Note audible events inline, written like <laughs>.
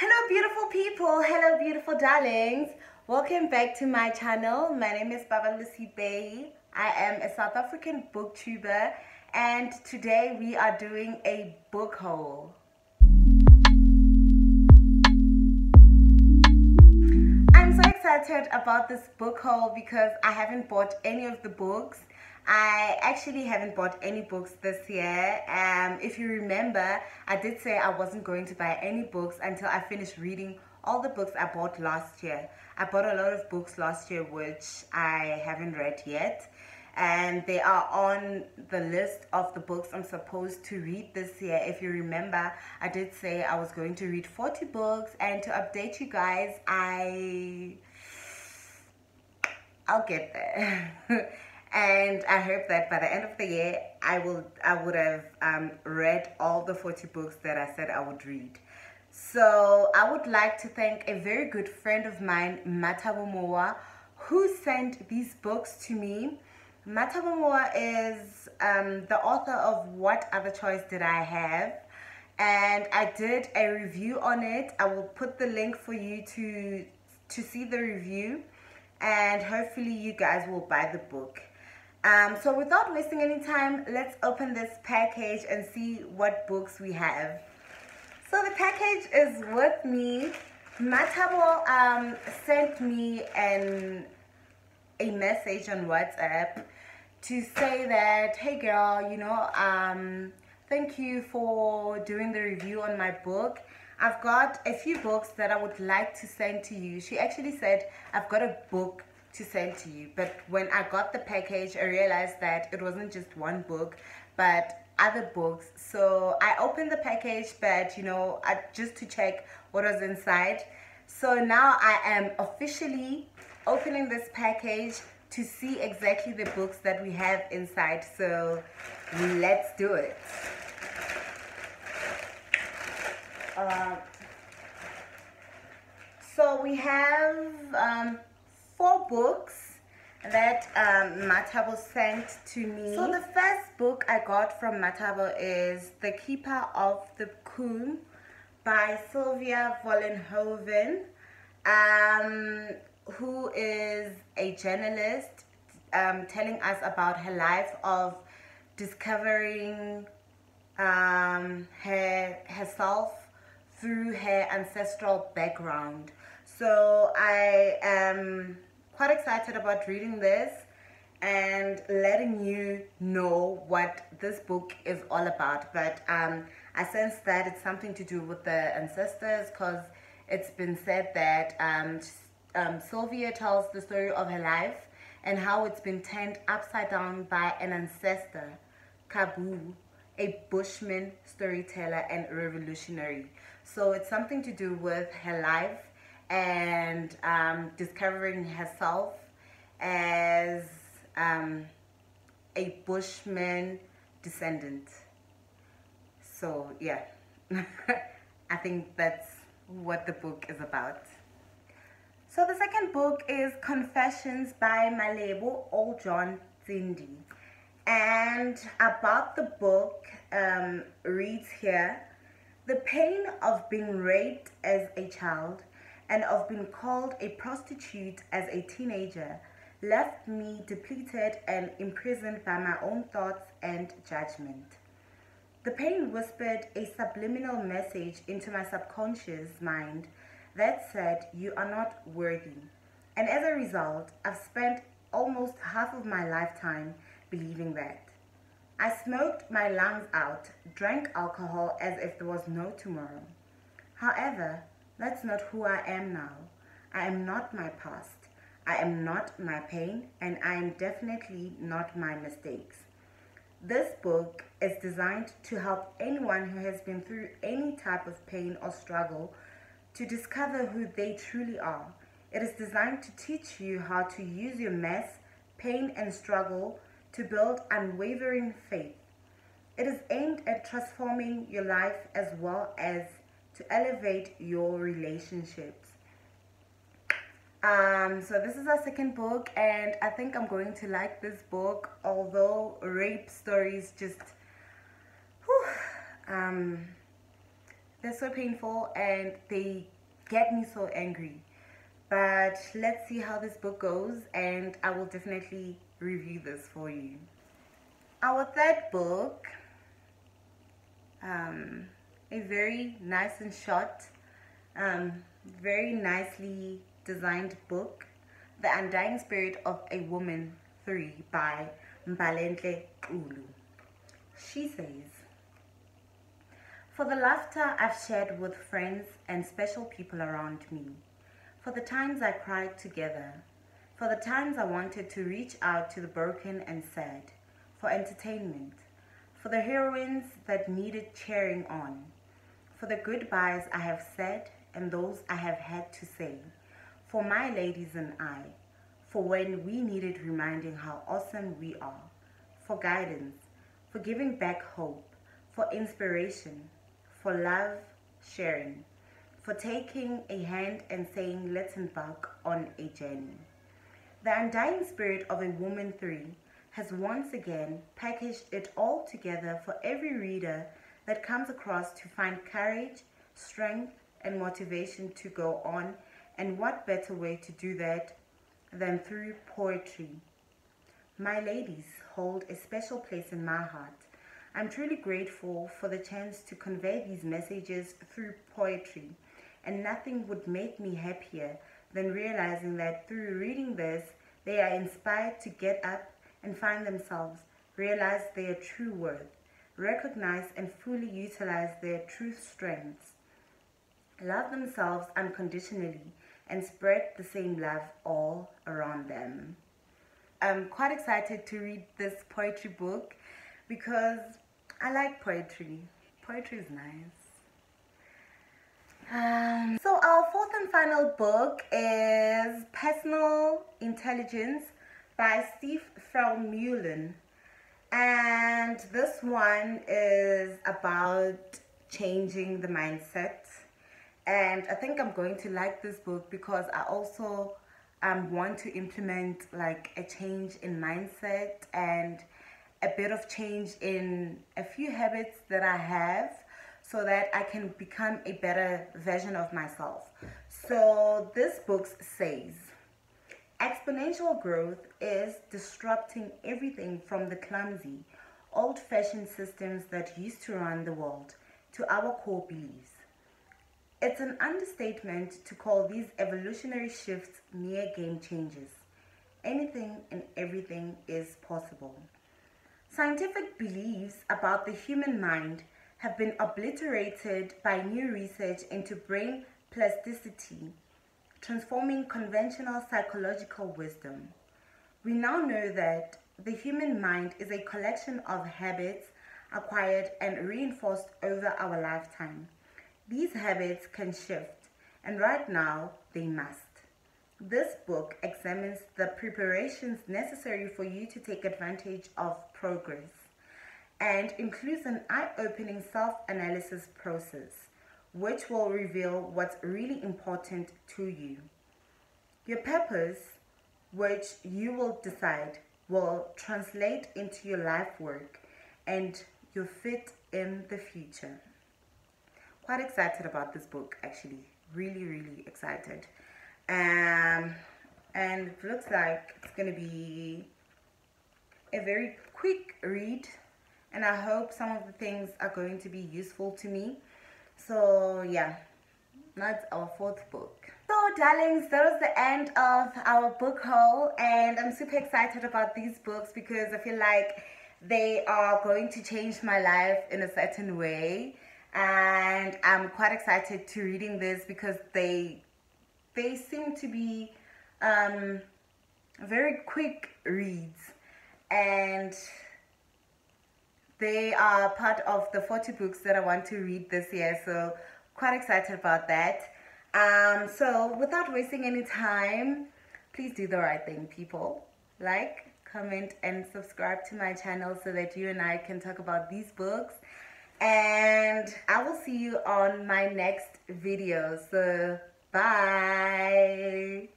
Hello beautiful people, hello beautiful darlings. Welcome back to my channel. My name is Paballo Seipei. I am a South African booktuber and today we are doing a book haul. I'm so excited about this book haul because I haven't bought any of the books I actually haven't bought any books this year. Um, if you remember, I did say I wasn't going to buy any books until I finished reading all the books I bought last year. I bought a lot of books last year which I haven't read yet and they are on the list of the books I'm supposed to read this year. If you remember, I did say I was going to read 40 books and to update you guys, I I'll get there. <laughs> and I hope that by the end of the year I will I would have um, read all the 40 books that I said I would read. So I would like to thank a very good friend of mine, Mmathabo Mooa, who sent these books to me. Mmathabo Mooa is um, the author of What Other Choice Did I Have? And I did a review on it. I will put the link for you to to see the review and hopefully you guys will buy the book. Um, so without wasting any time, let's open this package and see what books we have. So the package is with me. Mmathabo um, sent me an, a message on WhatsApp to say that, hey girl, you know, um, thank you for doing the review on my book. I've got a few books that I would like to send to you. She actually said, I've got a book to send to you. But when I got the package, I realized that it wasn't just one book, but other books. So I opened the package, but you know, I, just to check what was inside. So now I am officially opening this package to see exactly the books that we have inside. So let's do it. Uh, so we have um, four books that um, Mmathabo sent to me. So the first book I got from Mmathabo is The Keeper of the Kumm by Sylvia Vollenhoven, um, who is a journalist um, telling us about her life of discovering um, her herself through her ancestral background. So I am quite excited about reading this and letting you know what this book is all about. But um, I sense that it's something to do with the ancestors because it's been said that um, um, Sylvia tells the story of her life and how it's been turned upside down by an ancestor, Kabbo, a bushman, storyteller, and revolutionary. So it's something to do with her life and um, discovering herself as um, a Bushman descendant. So yeah, <laughs> I think that's what the book is about. So the second book is Confessions by Malebo Old John Zindi. And about the book um, reads here, the pain of being raped as a child and of being called a prostitute as a teenager left me depleted and imprisoned by my own thoughts and judgment. The pain whispered a subliminal message into my subconscious mind that said, You are not worthy. And as a result, I've spent almost half of my lifetime believing that. I smoked my lungs out, drank alcohol as if there was no tomorrow. However, that's not who I am now. I am not my past. I am not my pain, and I am definitely not my mistakes. This book is designed to help anyone who has been through any type of pain or struggle to discover who they truly are. It is designed to teach you how to use your mess, pain, and struggle to build unwavering faith. It is aimed at transforming your life as well as to elevate your relationships. Um, so this is our second book and I think I'm going to like this book although rape stories just whew, um, they're so painful and they get me so angry but let's see how this book goes and I will definitely review this for you. Our third book, um, a very nice and short, um, very nicely designed book, The Undying Spirit of a Woman 3 by Mbalenhle Ulu. She says, For the laughter I've shared with friends and special people around me, for the times I cried together, for the times I wanted to reach out to the broken and sad, for entertainment, for the heroines that needed cheering on, for the goodbyes I have said and those I have had to say, for my ladies and I, for when we needed reminding how awesome we are, for guidance, for giving back hope, for inspiration, for love, sharing. For taking a hand and saying, let's embark on a journey. The Undying Spirit of a Woman 3 has once again packaged it all together for every reader that comes across to find courage, strength, and motivation to go on. And what better way to do that than through poetry? My ladies hold a special place in my heart. I'm truly grateful for the chance to convey these messages through poetry and nothing would make me happier than realizing that through reading this, they are inspired to get up and find themselves, realize their true worth, recognize and fully utilize their true strengths, love themselves unconditionally, and spread the same love all around them. I'm quite excited to read this poetry book because I like poetry. Poetry is nice. Um, so our fourth and final book is Personal Intelligence by Steve Vermeulen. And this one is about changing the mindset. And I think I'm going to like this book because I also um, want to implement like a change in mindset and a bit of change in a few habits that I have so that I can become a better version of myself. So this book says, exponential growth is disrupting everything from the clumsy, old-fashioned systems that used to run the world to our core beliefs. It's an understatement to call these evolutionary shifts mere game changers. Anything and everything is possible. Scientific beliefs about the human mind have been obliterated by new research into brain plasticity, transforming conventional psychological wisdom. We now know that the human mind is a collection of habits acquired and reinforced over our lifetime. These habits can shift, and right now they must. This book examines the preparations necessary for you to take advantage of progress and includes an eye-opening self-analysis process which will reveal what's really important to you. Your purpose, which you will decide, will translate into your life work and your fit in the future. Quite excited about this book actually. Really, really excited. Um, and it looks like it's going to be a very quick read and I hope some of the things are going to be useful to me. So yeah, that's our fourth book. So darlings, that was the end of our book haul and I'm super excited about these books because I feel like they are going to change my life in a certain way and I'm quite excited to reading this because they they seem to be um, very quick reads and they are part of the 40 books that I want to read this year, so quite excited about that. Um, so without wasting any time, please do the right thing, people. Like, comment, and subscribe to my channel so that you and I can talk about these books. And I will see you on my next video. So, bye.